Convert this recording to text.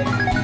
you